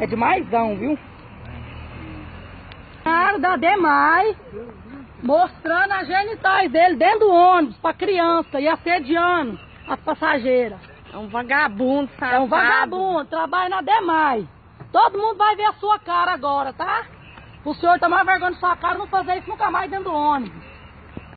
É demaisão, viu? Cara dá Demais, mostrando as genitais dele dentro do ônibus pra criança e assediando as passageiras. É um vagabundo, sabe? É um vagabundo, trabalha na Demais. Todo mundo vai ver a sua cara agora, tá? O senhor tá tomar vergonha de sua cara não fazer isso nunca mais dentro do ônibus.